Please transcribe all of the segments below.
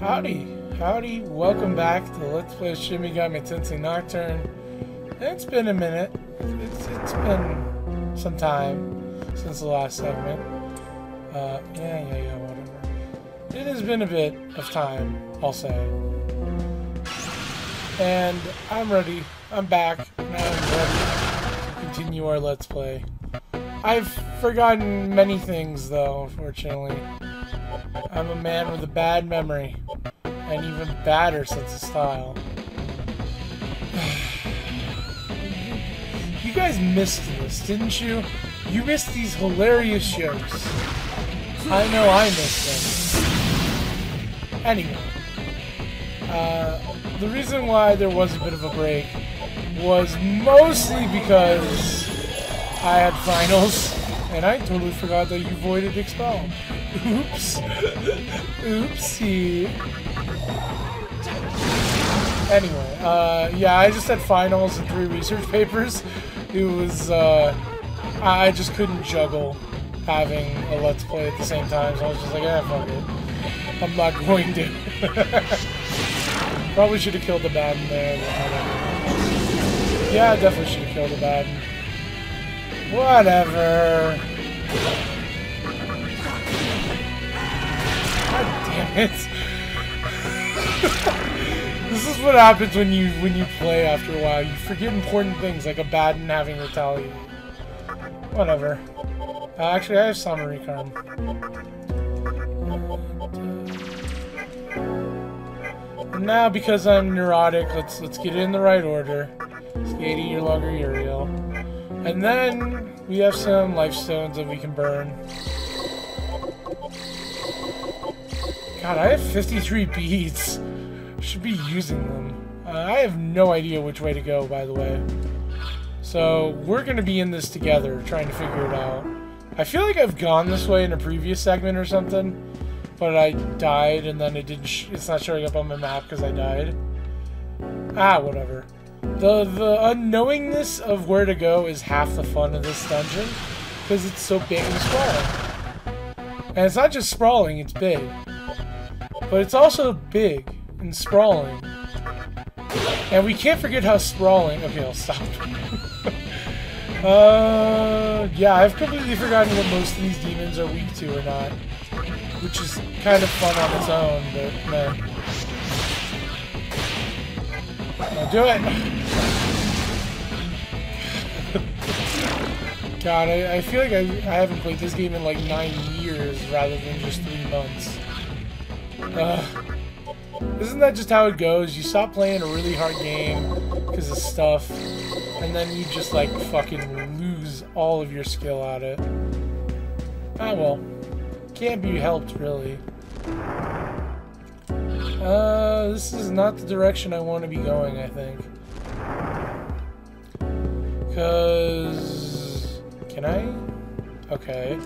Howdy, howdy, welcome back to Let's Play Shin Tensei Nocturne. It's been a minute. It's, it's been some time since the last segment. Uh, yeah, yeah, yeah, whatever. It has been a bit of time, I'll say. And I'm ready. I'm back. And I'm ready to continue our Let's Play. I've forgotten many things, though, unfortunately. I'm a man with a bad memory, and even badder sense of style. you guys missed this, didn't you? You missed these hilarious shows. I know I missed them. Anyway, uh, the reason why there was a bit of a break was mostly because I had finals, and I totally forgot that you voided expel. Oops. Oopsie. Anyway, uh, yeah, I just had finals and three research papers. It was, uh, I just couldn't juggle having a Let's Play at the same time, so I was just like, ah, fuck it. I'm not going to. Probably should have killed the Baden there, Yeah, I definitely should have killed the Baden. Whatever. This is what happens when you when you play after a while. You forget important things like a Baden having retaliate. Whatever. Uh, actually, I have card. And now, because I'm neurotic, let's let's get it in the right order. Skadi, your logger, Uriel. And then we have some life stones that we can burn. God, I have 53 beads. Should be using them. Uh, I have no idea which way to go, by the way. So, we're going to be in this together, trying to figure it out. I feel like I've gone this way in a previous segment or something, but I died, and then it didn't it's not showing up on my map because I died. Ah, whatever. The, the unknowingness of where to go is half the fun of this dungeon, because it's so big and sprawling. And it's not just sprawling, it's big. But it's also big and sprawling. And we can't forget how sprawling... Okay, I'll stop. uh, yeah, I've completely forgotten what most of these demons are weak to or not. Which is kind of fun on its own, but man. I'll do it! God, I, I feel like I, I haven't played this game in like nine years rather than just three months. Uh, isn't that just how it goes? You stop playing a really hard game because of stuff, and then you just like fucking lose all of your skill at it. Ah well. Can't be helped, really. Uh, this is not the direction I want to be going, I think. Because... Can I? Okay.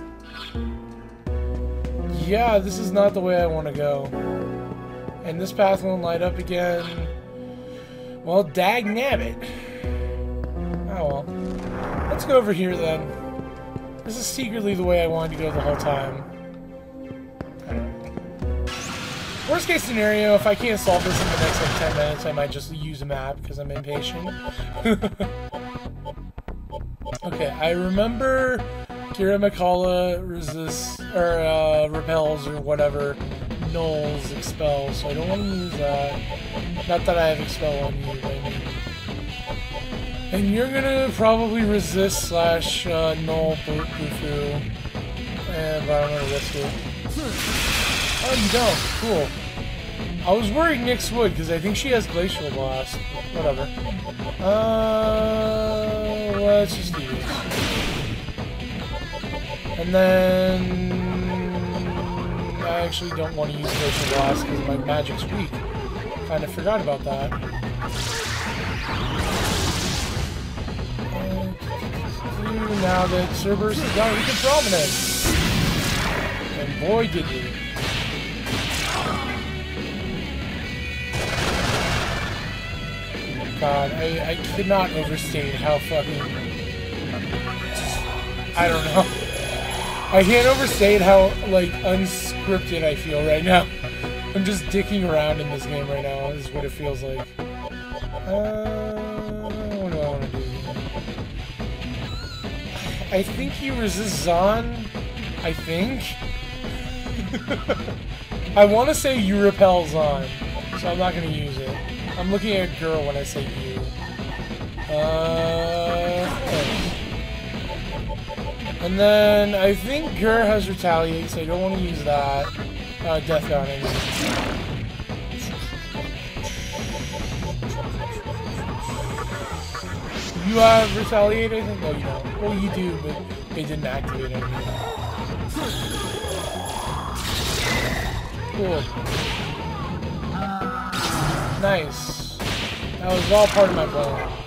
Yeah, this is not the way I want to go. And this path won't light up again. Well, dag nabbit. Oh well. Let's go over here then. This is secretly the way I wanted to go the whole time. Worst case scenario, if I can't solve this in the next like 10 minutes, I might just use a map because I'm impatient. okay, I remember Girimehkala resists, or uh, repels, or whatever, nulls expel, so I don't want to use that. Not that I have expel on you, mean. And you're gonna probably resist slash uh, null Bufu. And environmental rescue. Oh, you don't. Cool. I was worried Nyx would, because I think she has Glacial Blast. Whatever. Uh, let's just do. And then... I actually don't want to use Glacial Blast because my magic's weak. Kinda forgot about that. And now that Cerberus is gone, we can prominence! And boy did we. God, I, I not overstate how fucking... I don't know. I can't overstate how, like, unscripted I feel right now. I'm just dicking around in this game right now, This is what it feels like. Uh, what do I want to do? I think he resists Zan. I think. I want to say you repel Zan, so I'm not going to use it. I'm looking at a girl when I say you. Uh, and then I think Gur has retaliate, so I don't want to use that. Uh, Death I You have retaliate, I think? No, you don't. Well, you do, but they didn't activate it. Cool. Nice. That was all part of my plan.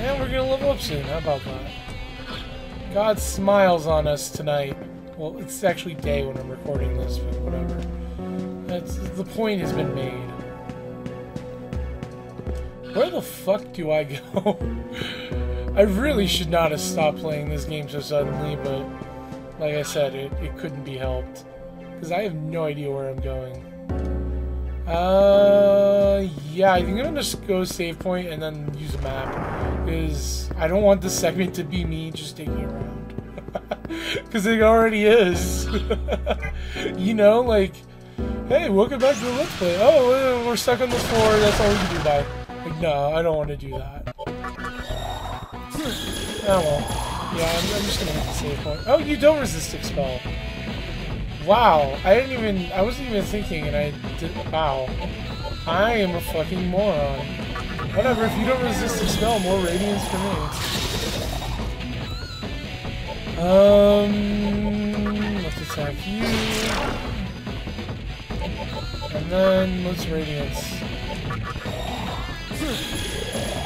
And we're gonna level up soon, how about that? God smiles on us tonight. Well, it's actually day when I'm recording this, but whatever. That's, the point has been made. Where the fuck do I go? I really should not have stopped playing this game so suddenly, but like I said, it, it couldn't be helped. Because I have no idea where I'm going. Uh, yeah, I think I'm gonna just go save point and then use a map. Because I don't want this segment to be me just digging around. Because it already is. you know, like, hey, welcome back to the Let's Play. Oh, we're stuck on the floor, that's all we can do, bye. Like, no, I don't want to do that. Oh well. Yeah, I'm, I'm just gonna hit the save point. Oh, you don't resist expel. Wow, I didn't even, I wasn't even thinking and I did, wow. I am a fucking moron. Whatever, if you don't resist the spell, more radiance for me. Um, let's attack you. And then, let's radiance.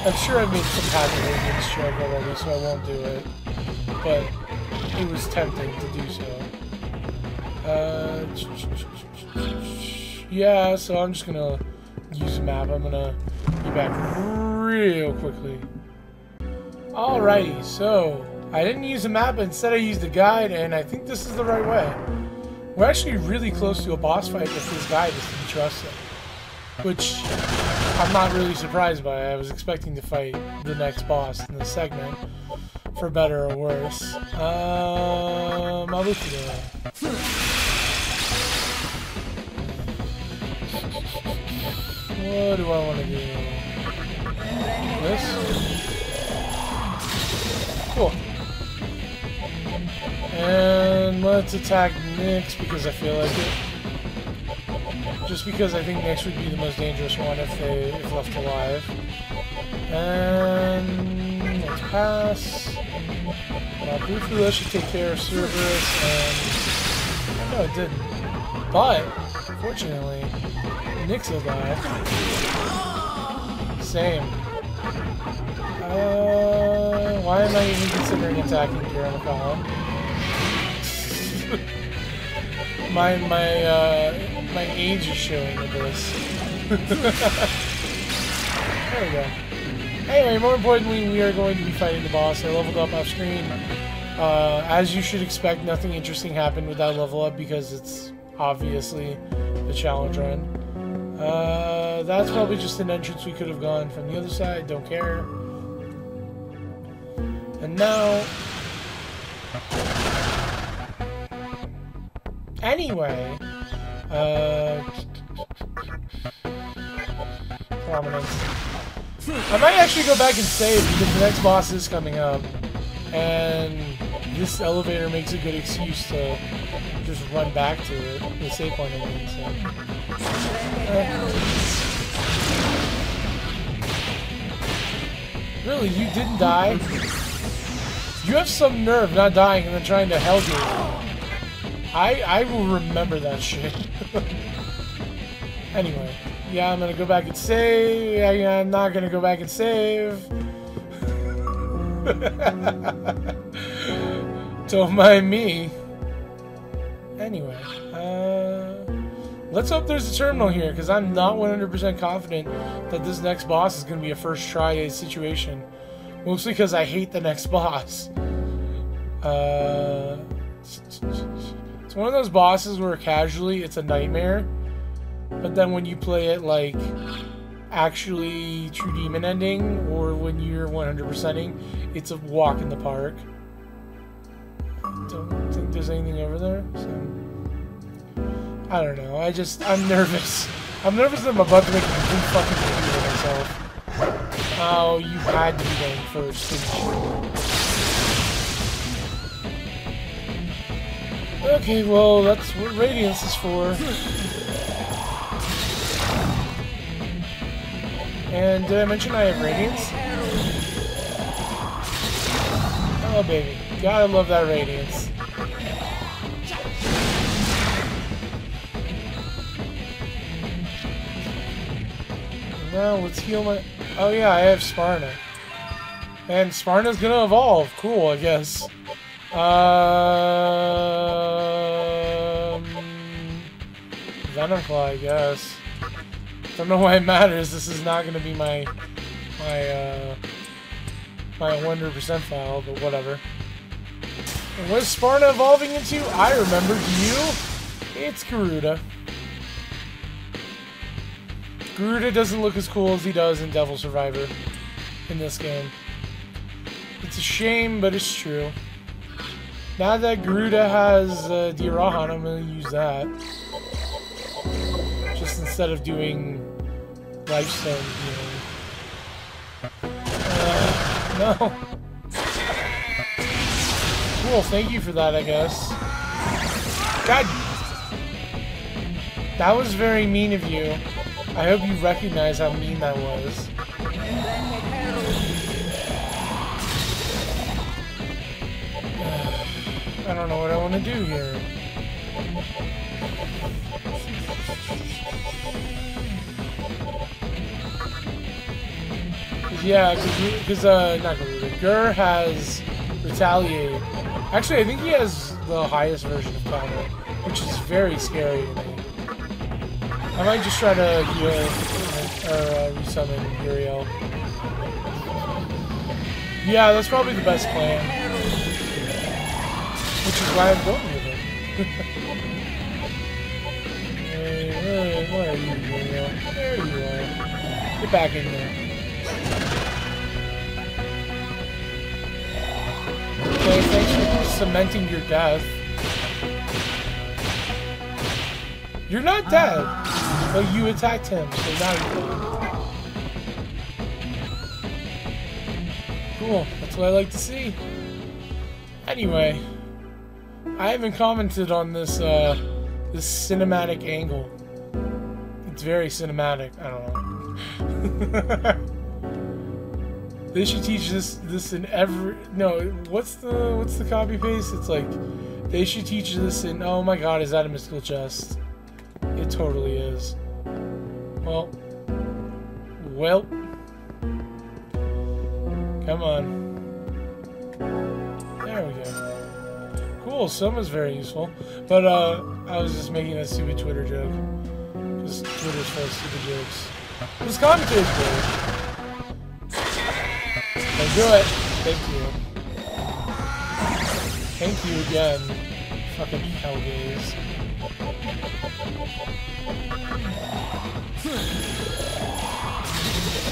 I'm sure I made some passive radiance joke already, so I won't do it. But, it was tempting to do so. Uh, yeah, so I'm just gonna use a map. I'm gonna be back real quickly. Alrighty, so I didn't use a map, instead I used a guide, and I think this is the right way. We're actually really close to a boss fight if this guide is to be trusted. Which I'm not really surprised by. I was expecting to fight the next boss in the segment, for better or worse. Um. What do I want to do? This? Cool. And let's attack Nyx because I feel like it. Just because I think Nyx would be the most dangerous one if they if left alive. And let's pass. Now Bufu should take care of Cerberus and no it didn't. But fortunately Nyx will die. Same. Uh, why am I even considering attacking McCollum? my my uh, my age is showing with this. there we go. Anyway, more importantly, we are going to be fighting the boss. I leveled up off screen. Uh, as you should expect, nothing interesting happened with that level up because it's obviously the challenge run. Uh, that's probably just an entrance we could have gone from the other side. Don't care. And now... Anyway... Uh... Prominence. I might actually go back and save because the next boss is coming up. And this elevator makes a good excuse to just run back to it. The save point I so... Uh, really, you didn't die? You have some nerve not dying and then trying to help you. I I will remember that shit. anyway, yeah, I'm gonna go back and save. I, I'm not gonna go back and save. Don't mind me. Anyway, uh... Let's hope there's a terminal here, because I'm not 100% confident that this next boss is going to be a first try situation. Mostly because I hate the next boss. Uh, It's one of those bosses where casually it's a nightmare, but then when you play it like actually true demon ending or when you're 100%ing, it's a walk in the park. Don't think there's anything over there. So I don't know. I just I'm nervous. I'm nervous that I'm about to make a complete fucking fool of myself. Oh, you had to be going first, Okay, well, that's what Radiance is for. And did I mention I have Radiance? Oh, baby. Gotta love that Radiance. Now, let's heal my... Oh, yeah, I have Suparna. And Suparna's gonna evolve. Cool, I guess. Um... Venomclaw, I guess. Don't know why it matters. This is not going to be my my uh, my 100% file, but whatever. And what is Suparna evolving into? I remember. Do you? It's Garuda. Garuda doesn't look as cool as he does in Devil Survivor in this game. It's a shame, but it's true. Now that Garuda has uh, Diarahan, I'm going to use that. Instead of doing lifestone healing. Uh, no. Cool, thank you for that, I guess. God! That was very mean of you. I hope you recognize how mean that was. I don't know what I want to do here. Yeah, because, uh, not Garuda. Gur has Retaliate. Actually, I think he has the highest version of Counter, which is very scary to me. I might just try to heal, or uh, resummon Uriel. Yeah, that's probably the best plan. Which is why I'm going with it. are you, Uriel? There you are. Get back in there. Okay, thanks for cementing your death. You're not dead, but you attacked him, so now you're dead. Cool, that's what I like to see. Anyway, I haven't commented on this, uh, this cinematic angle. It's very cinematic, I don't know. They should teach this this in every no. What's the what's the copy paste? It's like they should teach this in. Oh my God, is that a mystical chest? It totally is. Well, well, come on. There we go. Cool. Summon's very useful, but uh, I was just making a stupid Twitter joke full of stupid jokes. Commentary is great. Don't do it. Thank you. Thank you again. Fucking hellgaze.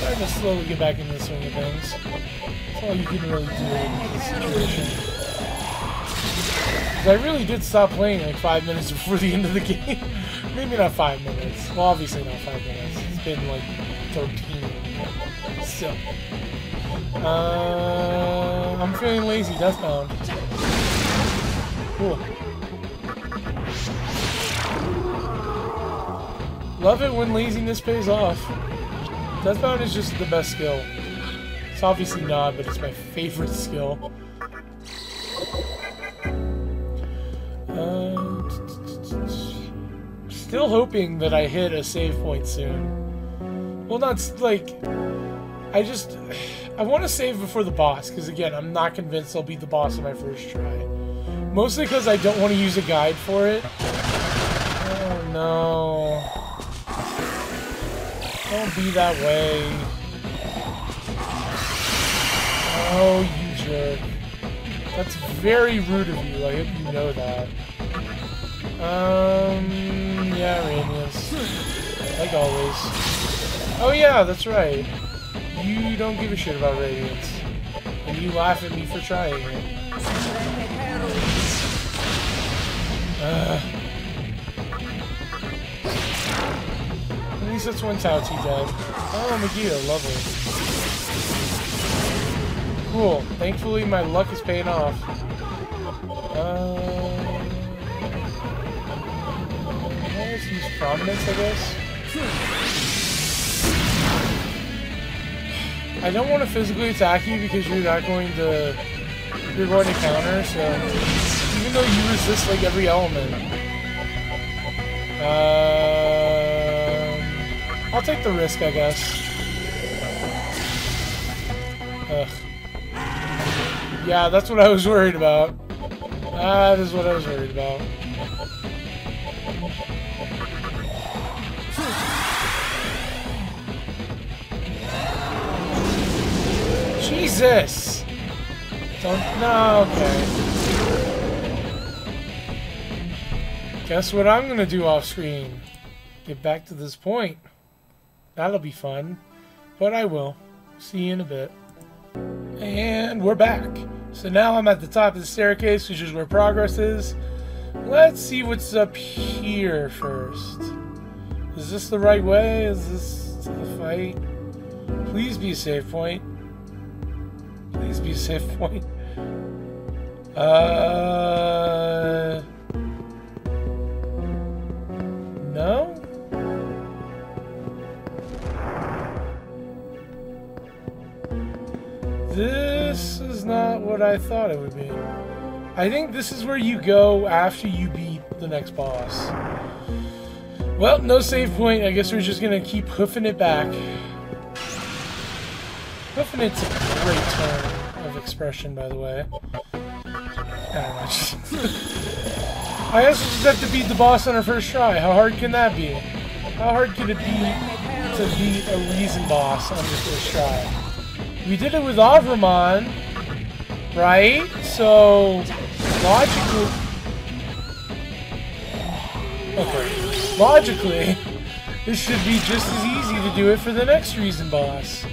Trying to slowly get back into the swing of things. That's all you can really do in this situation. I really did stop playing like five minutes before the end of the game. Maybe not five minutes. Well, obviously not five minutes. It's been like 13. Still. Uh, I'm feeling lazy, Deathbound. Cool. Love it when laziness pays off. Deathbound is just the best skill. It's obviously not, but it's my favorite skill. Uh, still hoping that I hit a save point soon. Well, not like... I just... I want to save before the boss, because again, I'm not convinced I'll beat the boss on my first try. Mostly because I don't want to use a guide for it. Oh no. Don't be that way. Oh, you jerk. That's very rude of you. I hope you know that. Um, yeah, Radiance. Like always. Oh yeah, that's right. You don't give a shit about Radiance. And you laugh at me for trying it. Uh, at least that's one Tauti dead. Oh, Megido, lovely. Cool. Thankfully, my luck is paying off. Uh, let's prominence, I guess. I don't want to physically attack you because you're not going to you're going to counter, so even though you resist like every element. Um, I'll take the risk, I guess. Ugh. Yeah, that's what I was worried about. That is what I was worried about. Jesus! Don't... No, okay. Guess what I'm gonna do off screen? Get back to this point. That'll be fun. But I will. See you in a bit. And we're back. So now I'm at the top of the staircase, which is where progress is. Let's see what's up here first. Is this the right way? Is this the fight? Please be a save point. Please be a save point. Uh... No? This is not what I thought it would be. I think this is where you go after you beat the next boss. Well, no save point. I guess we're just gonna keep hoofing it back. Hoofing it's a great term of expression, by the way. I I also just have to beat the boss on our first try. How hard can that be? How hard can it be to beat a reason boss on your first try? We did it with Ahriman, right? So, logically... Okay. Logically, this should be just as easy to do it for the next reason boss.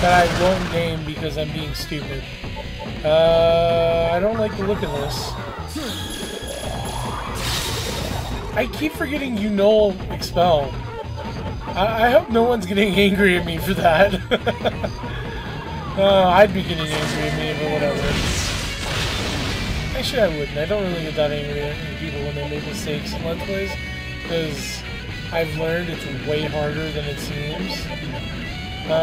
That I won't name because I'm being stupid. Uh, I don't like the look of this. I keep forgetting you know expel. I, I hope no one's getting angry at me for that. uh, I'd be getting angry at me, but whatever. Actually, I wouldn't. I don't really get that angry at people when they make mistakes in Let's Plays, because I've learned it's way harder than it seems. Uh,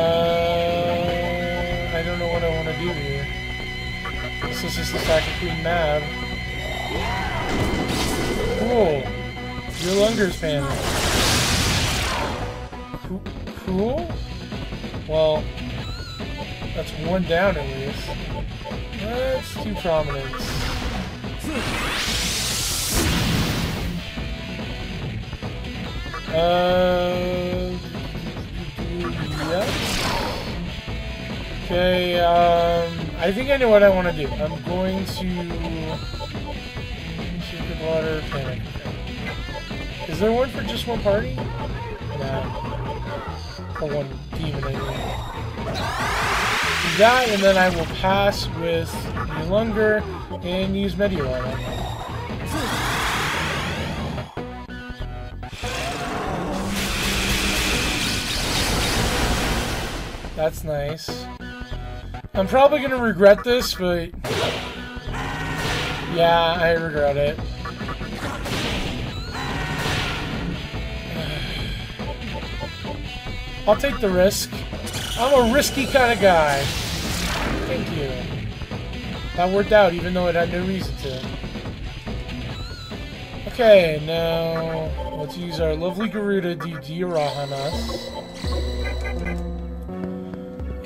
I don't know what I want to do here. This is just attack of Queen Mab. Cool. Your Lunger's fan. Co- Cool? Well, that's one down at least. Let's do prominence. Uh, yeah. Okay, um, I think I know what I want to do. I'm going to Secret Water Panic. Is there one for just one party? No. For one demon, I. That, and then I will pass with Yurlungur and use Meteor on it. That's nice. I'm probably gonna regret this, but... Yeah, I regret it. I'll take the risk. I'm a risky kind of guy. Thank you. That worked out, even though it had no reason to. Okay, now let's use our lovely Garuda to Diarahan us.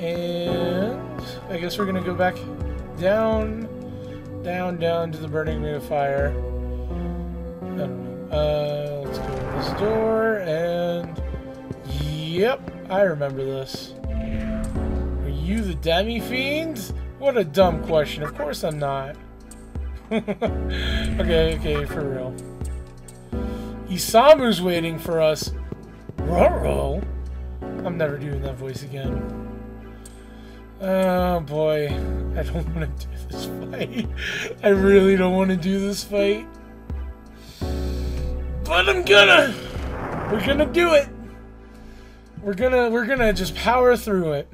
And I guess we're gonna go back down, down, down to the Burning of Fire. Uh, let's go to this door, and yep, I remember this. You the Demi Fiend? What a dumb question. Of course I'm not. okay, okay, for real. Isamu's waiting for us. Roro? I'm never doing that voice again. Oh boy, I don't want to do this fight. I really don't want to do this fight. But I'm gonna! We're gonna do it! We're gonna, we're gonna just power through it.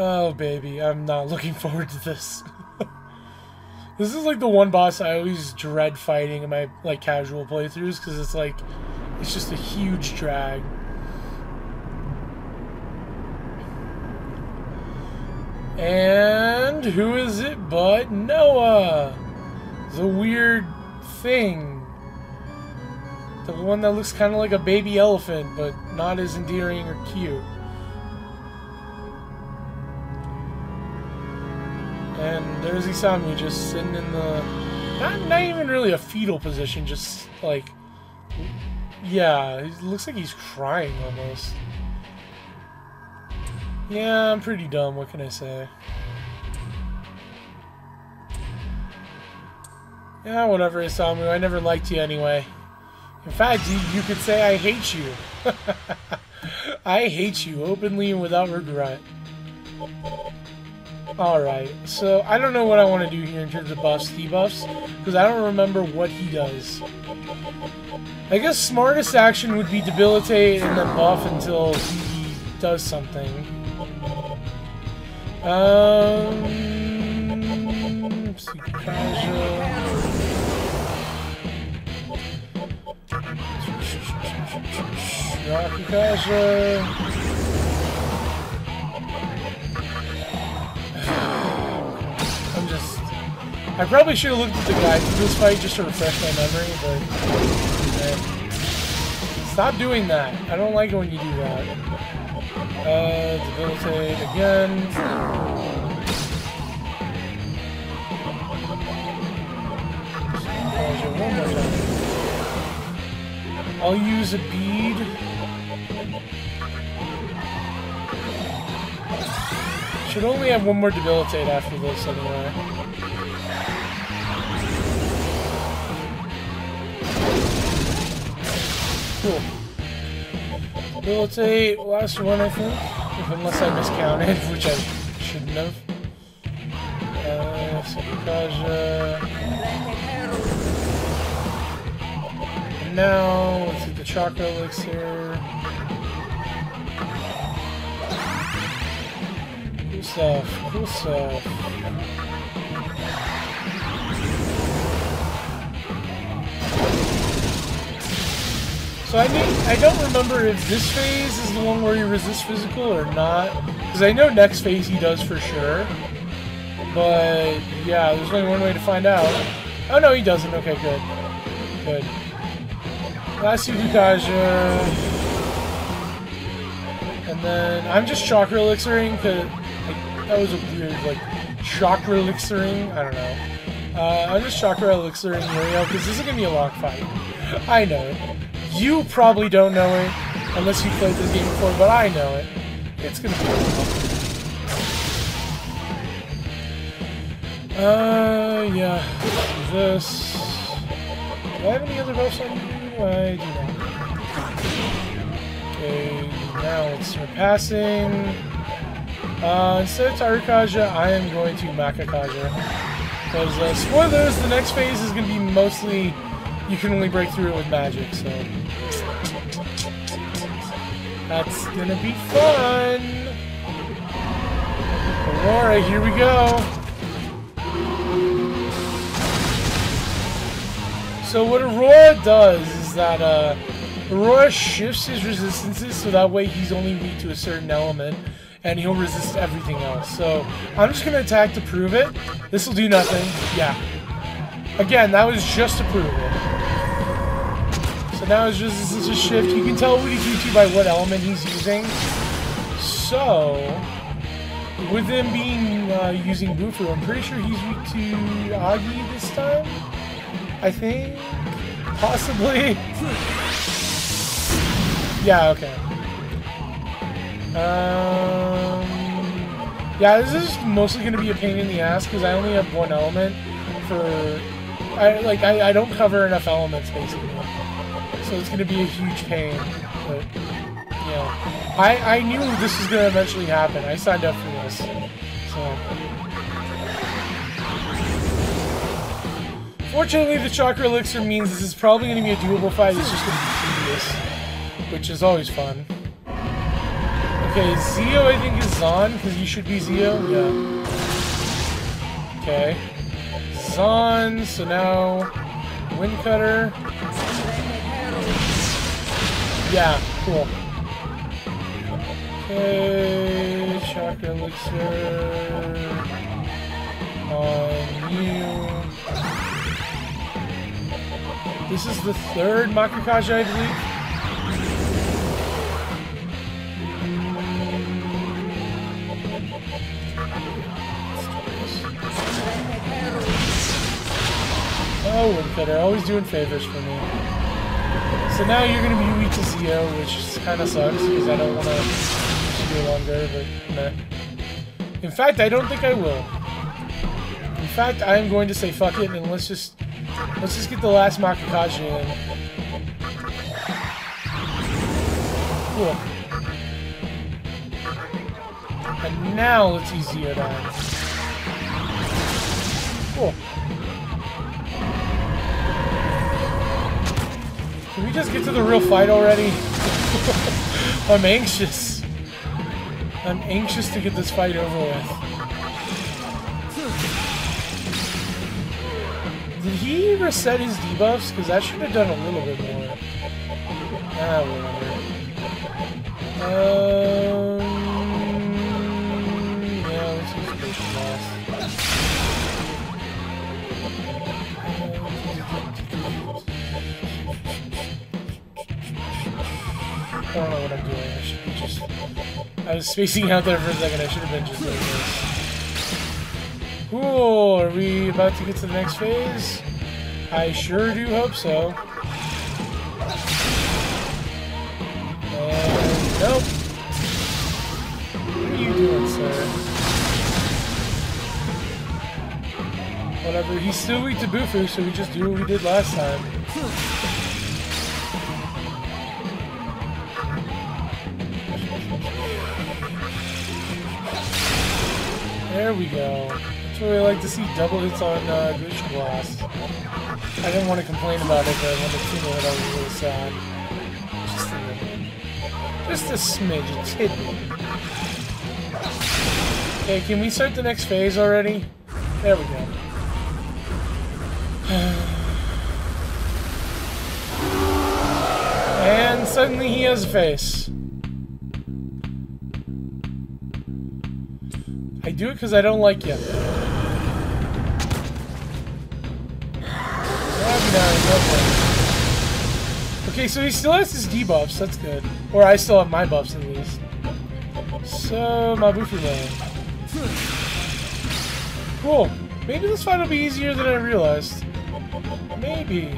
Oh baby, I'm not looking forward to this. this is like the one boss I always dread fighting in my like casual playthroughs because it's like, it's just a huge drag. And who is it but Noah? The weird thing. The one that looks kind of like a baby elephant, but not as endearing or cute. And there's Isamu just sitting in the... Not, not even really a fetal position, just like... Yeah, it looks like he's crying almost. Yeah, I'm pretty dumb, what can I say? Yeah, whatever, Isamu, I never liked you anyway. In fact, you, you could say I hate you. I hate you, openly and without regret. Alright, so I don't know what I want to do here in terms of buffs, debuffs, because I don't remember what he does. I guess smartest action would be debilitate and then buff until he does something. Um, Rakukaja. I'm just... I probably should have looked at the guide for this fight just to refresh my memory, but... Stop doing that. I don't like it when you do that. Uh, debilitate again. I'll use a bead. Should only have one more debilitate after this anyway. Cool. Debilitate, last one I think. Unless I miscounted, which I shouldn't have. Uh, Sukukaja. And now, let's see the chakra elixir. Stuff, stuff. So I mean, I don't remember if this phase is the one where he resists physical or not. Because I know next phase he does for sure. But, yeah, there's only one way to find out. Oh, no, he doesn't. Okay, good. Good. Last Yukaja. And then I'm just chakra elixiring because that was a weird, like, chakra elixiring. I don't know. Uh, I'm just chakra elixiring Uriel because this is going to be a long fight. I know. It. You probably don't know it, unless you played this game before, but I know it. It's gonna be Uh, yeah. This. Do I have any other buffs on you? I do not. Okay, now it's surpassing. Uh, instead of Tarukaja, I am going to Makakaja. Because, uh, spoilers, the next phase is going to be mostly you can only break through it with magic, so... That's gonna be fun! Aurora, here we go! So what Aurora does is that, uh, Aurora shifts his resistances so that way he's only weak to a certain element, and he'll resist everything else. So, I'm just gonna attack to prove it. This will do nothing. Yeah. Again, that was just to prove it So now it's just this is a shift. You can tell what he's weak to by what element he's using. So, with him being uh, using Bufu, I'm pretty sure he's weak to Agi this time. I think, possibly. yeah. Okay. Um. Yeah, this is mostly going to be a pain in the ass because I only have one element for I like I, I don't cover enough elements basically, so it's gonna be a huge pain. But yeah, I I knew this was gonna eventually happen. I signed up for this, so. Fortunately, the Chakra Elixir means this is probably going to be a doable fight. It's just going to be tedious, which is always fun. Okay, Zio I think is Zan, because you should be Zio. Yeah. Okay. Zan, so now Windcutter. Yeah, cool. Okay, Chakra Elixir on you. This is the third Makakaja, I believe. Oh, are always doing favors for me. So now you're going to be weak to Zio, which kind of sucks, because I don't want to Yurlungur, but meh. In fact, I don't think I will. In fact, I'm going to say fuck it, and let's just Let's just get the last Makakaja in. Cool. And now let's use down. Cool. Just get to the real fight already? I'm anxious. I'm anxious to get this fight over with. Did he reset his debuffs? Because that should have done a little bit more. Ah, whatever. Um, I don't know what I'm doing. I should be just... I was spacing out there for a second. I should have been just like this. Cool, are we about to get to the next phase? I sure do hope so. And nope. What are you doing, sir? Whatever, he's still weak to Bufu, so we just do what we did last time. There we go. That's what I like to see double hits on uh, Glacial Blast. I didn't want to complain about it, but when the hit, I was really sad. Just a little. Just a smidge, it's hidden. Okay, can we start the next phase already? There we go. And suddenly he has a face. I do it because I don't like you. Okay, so he still has his debuffs, that's good. Or I still have my buffs at least. So, my Mabufula. Cool. Maybe this fight will be easier than I realized. Maybe.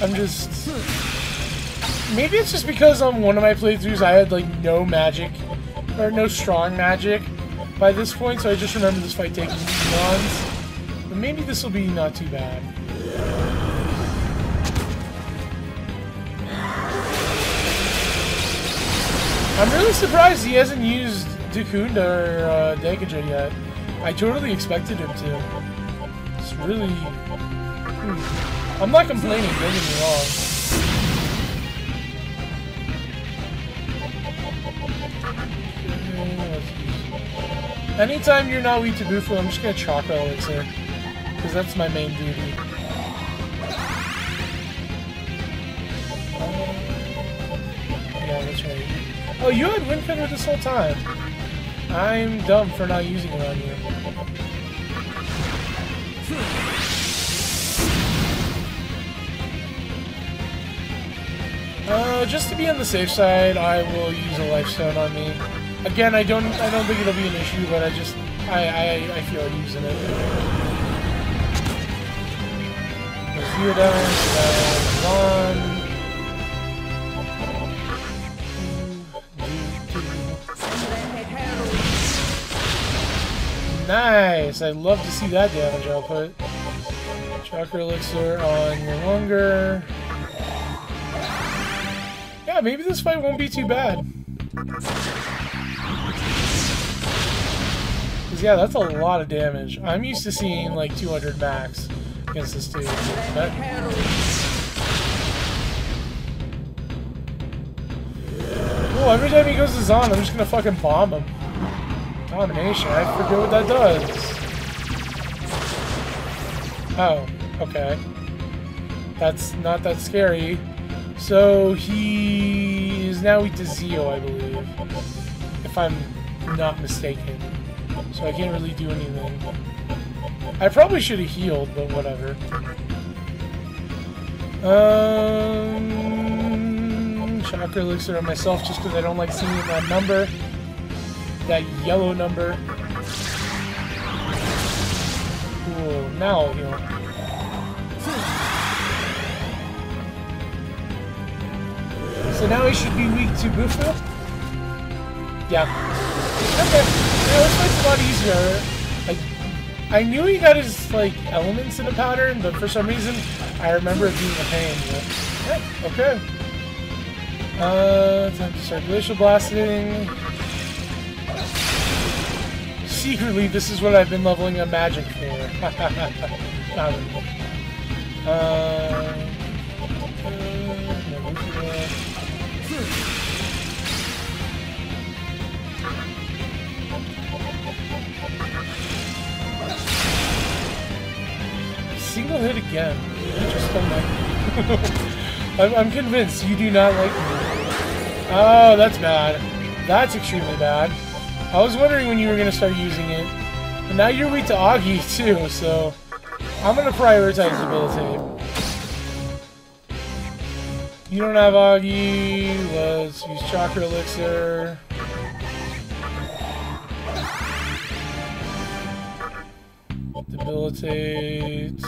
I'm just... Maybe it's just because on one of my playthroughs I had like no magic, or no strong magic by this point, so I just remember this fight taking eons. But maybe this will be not too bad. I'm really surprised he hasn't used Dekunda or uh, yet. I totally expected him to. It's really... Hmm. I'm not complaining, don't get me wrong. Anytime you're not weak to Bufu, I'm just gonna Chakra Elixir. Because that's my main duty. Oh, you had Windfender this whole time. I'm dumb for not using it on you. Uh, just to be on the safe side, I will use a life stone on me. Again, I don't, I don't think it'll be an issue, but I just, I, I, I feel like using it. Theodon, uh, Nice! I'd love to see that damage output. Chakra Elixir on Yurlungur. Yeah, maybe this fight won't be too bad. Yeah, that's a lot of damage. I'm used to seeing, like, 200 max against this dude. Cool, every time he goes to Zan, I'm just gonna fucking bomb him. Domination, I forget what that does. Oh, okay. That's not that scary. So he is now weak to Zio, I believe. If I'm not mistaken. So I can't really do anything. I probably should have healed, but whatever. Um, Chakra Elixir on myself just because I don't like seeing that number that yellow number. Cool. Now you know. So now he should be weak to Bufu? Yeah. Okay. This fight's a lot easier. I, I knew he got his, like, elements in a pattern, but for some reason, I remember it being a pain. But, yeah, okay. Uh, time to start glacial blasting secretly, this is what I've been leveling up magic for. Not really. Uh, uh, Single hit again. You just don't like I'm, I'm convinced you do not like me. Oh, that's bad. That's extremely bad. I was wondering when you were going to start using it. But now you're weak to Agi, too, so... I'm going to prioritize Debilitate. You don't have Agi. Let's use Chakra Elixir. Debilitate.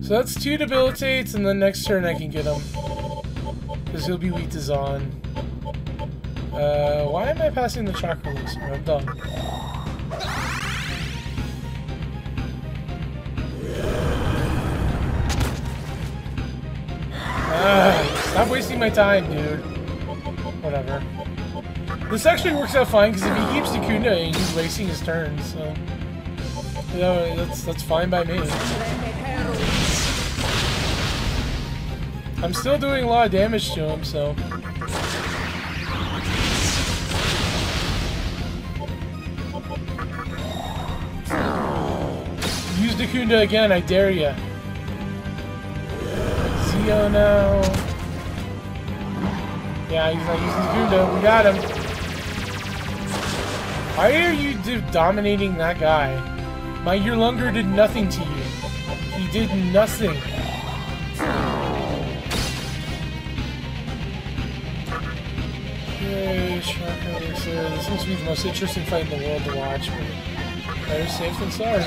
So that's two debilitates, and then next turn I can get him. Because he'll be weak to Zan. Uh, why am I passing the chakra elixir? I'm done. Ah, stop wasting my time, dude. Whatever. This actually works out fine, because if he keeps the Dekunda, he's wasting his turns, so... That's, that's fine by me. I'm still doing a lot of damage to him, so... Use Dekunda again, I dare ya. Zio now. Yeah, he's not using Dekunda. We got him. Why are you dominating that guy? My Yurlungur did nothing to you. He did nothing. Yay, This seems to be the most interesting fight in the world to watch, but better safe than sorry.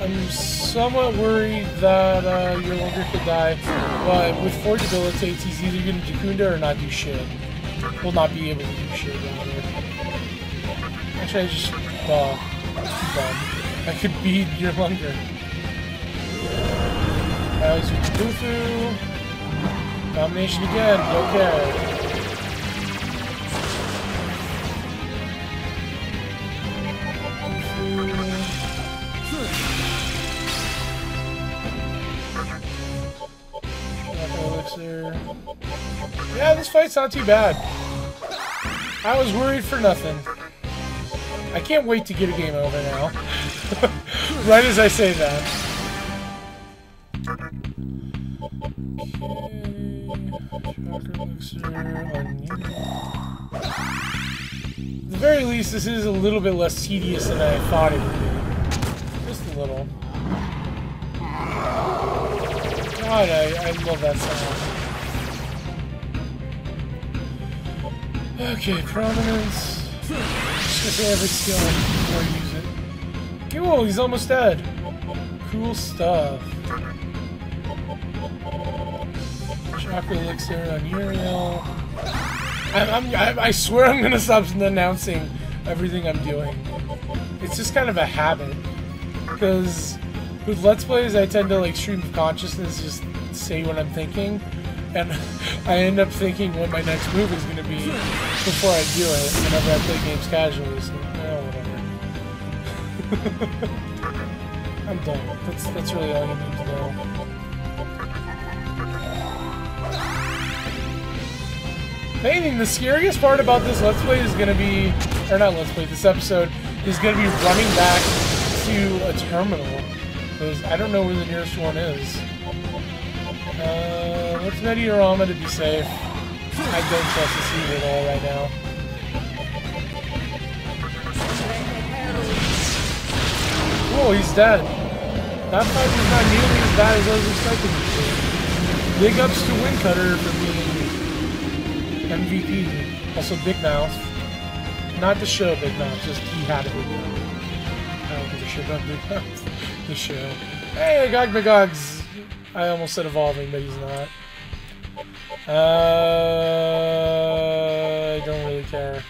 I'm somewhat worried that uh, Yurlungur could die, but with four debilitates, he's either going to Dekunda or not do shit. Will not be able to do shit. I just... Uh, dumb. I could beat Yurlungur. As with Bufu. Domination again, okay. Yeah, this fight's not too bad. I was worried for nothing. I can't wait to get a game over now. right as I say that. At the very least, this is a little bit less tedious than I thought it would be. Just a little. God, I, I love that sound. Okay, prominence. Just every skill before I use it. Cool, he's almost dead. Cool stuff. Chakra elixir on Uriel. I'm, I'm, I swear I'm gonna stop announcing everything I'm doing. It's just kind of a habit. Because with Let's Plays, I tend to like stream of consciousness, just say what I'm thinking. And I end up thinking what my next move is going to be before I do it whenever I play games casually. So, oh, whatever. I'm done. That's, that's really all you need to know. Anything, the scariest part about this Let's Play is going to be, or not Let's Play, this episode is going to be running back to a terminal. Because I don't know where the nearest one is. Uh, let's Mediarama to be safe. I don't trust this unit at all right now. Oh, he's dead. That fight was not nearly as bad as I was expecting it to. Big ups to Windcutter for being MVP. Also Big Mouth. Not the show Big Mouth, just he had a Big Mouth. I don't give a shit about Big Mouth. the show. Hey, Gogmagog's I almost said evolving, but he's not. Uh, I don't really care.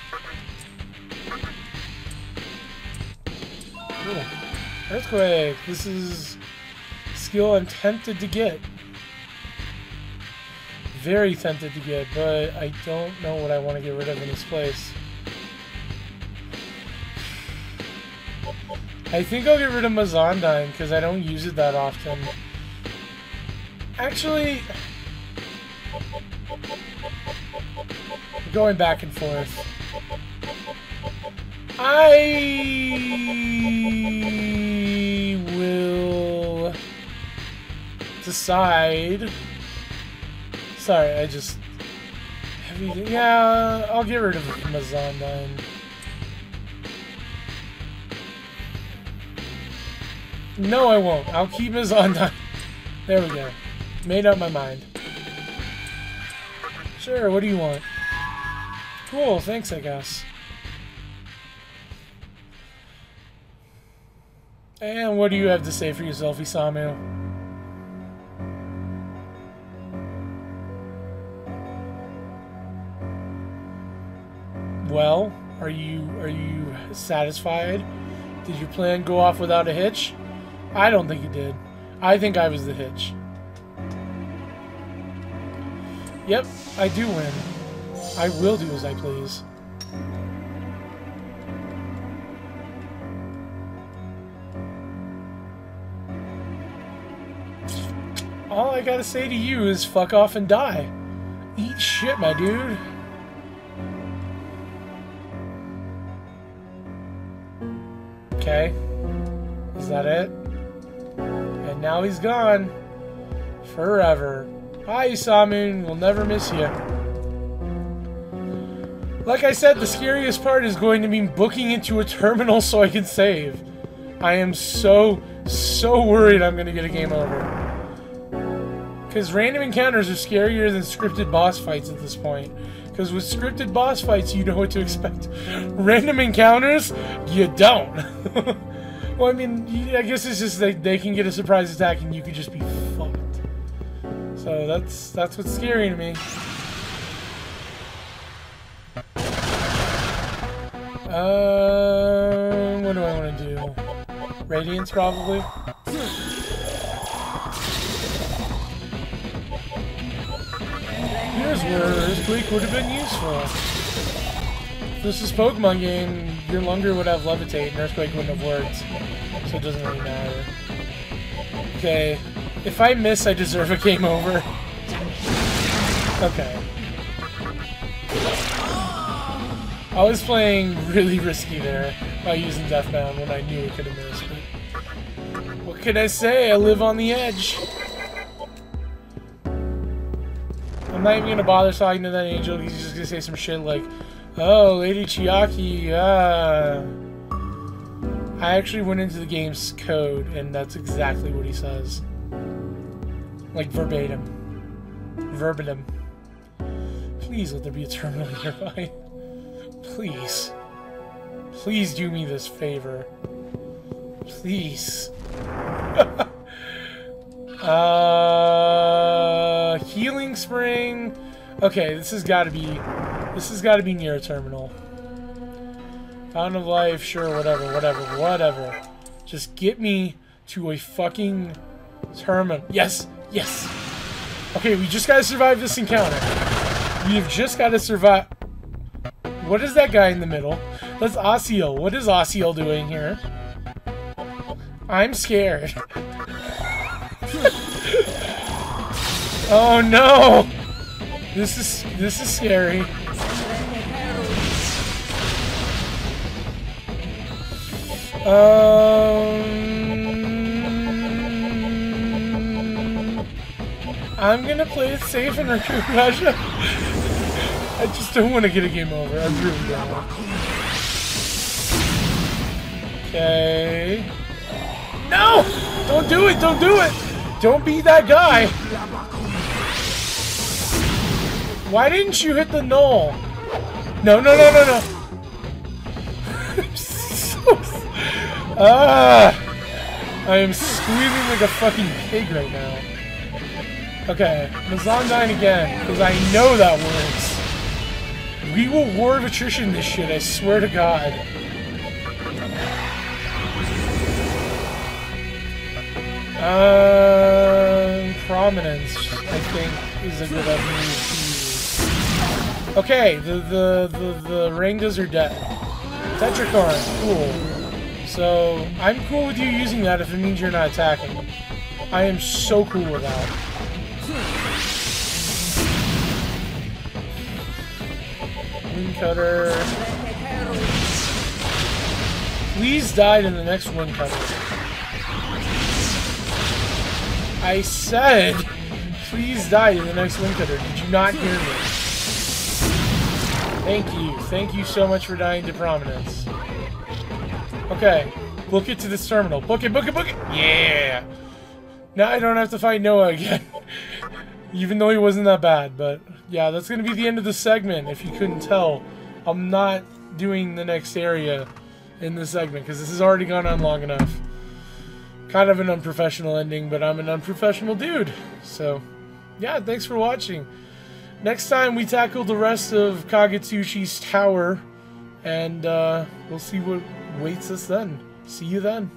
Ooh. Earthquake! This is skill I'm tempted to get. Very tempted to get, but I don't know what I want to get rid of in this place. I think I'll get rid of Mazandine, because I don't use it that often. Actually, going back and forth. I will decide. Sorry, I just. Yeah, I'll get rid of Mazandine. No, I won't. I'll keep Mazandine. There we go. Made up my mind. Sure, what do you want? Cool, thanks, I guess. And what do you have to say for yourself, Isamu? Well, are you are you satisfied? Did your plan go off without a hitch? I don't think it did. I think I was the hitch. Yep, I do win. I will do as I please. All I gotta say to you is fuck off and die. Eat shit, my dude. Okay. Is that it? And now he's gone. Forever. Hi, Isamun. We'll never miss you. Like I said, the scariest part is going to be booking into a terminal so I can save. I am so, so worried I'm going to get a game over. Because random encounters are scarier than scripted boss fights at this point. Because with scripted boss fights, you know what to expect. Random encounters, you don't. well, I mean, I guess it's just like they can get a surprise attack and you could just be. So that's that's what's scary to me. Um, what do I want to do? Radiance, probably. Here's where Earthquake would have been useful. If this is Pokemon game, Yurlungur would have Levitate and Earthquake wouldn't have worked. So it doesn't really matter. Okay, if I miss, I deserve a game over. Okay. I was playing really risky there by using Deathbound when I knew it could have missed. But what can I say? I live on the edge. I'm not even gonna bother talking to that angel. He's just gonna say some shit like, "Oh, Lady Chiaki, ah." I actually went into the game's code, and that's exactly what he says. Like verbatim. Verbatim. Please let there be a terminal nearby. Please. Please do me this favor. Please. uh, healing spring. Okay, this has got to be This has got to be near a terminal. Fountain of life, sure, whatever, whatever, whatever. Just get me to a fucking terminal. Yes, yes. Okay, we just gotta survive this encounter. We have just gotta survive. What is that guy in the middle? That's Ossiel. What is Ossiel doing here? I'm scared. oh no! This is this is scary. Um, I'm gonna play it safe and recruit Russia. I just don't want to get a game over. I really don't. Okay. No! Don't do it! Don't do it! Don't be that guy! Why didn't you hit the null? No, no, no, no, no! Ah! I am squeezing like a fucking pig right now. Okay, Mazandine again, because I know that works. We will War of Attrition this shit, I swear to God. Um, Prominence, I think, is a good avenue to use. Okay, the, the, the, the Rangas are dead. Tetrakarn, cool. So, I'm cool with you using that if it means you're not attacking. I am so cool with that. Wind Cutter. Please die in the next Wind Cutter. I said, please die in the next Wind Cutter. Did you not hear me? Thank you. Thank you so much for dying to prominence. Okay, book it to this terminal. Book it, book it, book it! Yeah! Now I don't have to fight Noah again. Even though he wasn't that bad, but yeah, that's gonna be the end of the segment, if you couldn't tell. I'm not doing the next area in this segment, because this has already gone on long enough. Kind of an unprofessional ending, but I'm an unprofessional dude. So, yeah, thanks for watching. Next time we tackle the rest of Kagutsuchi's tower, and uh, we'll see what waits us then. See you then.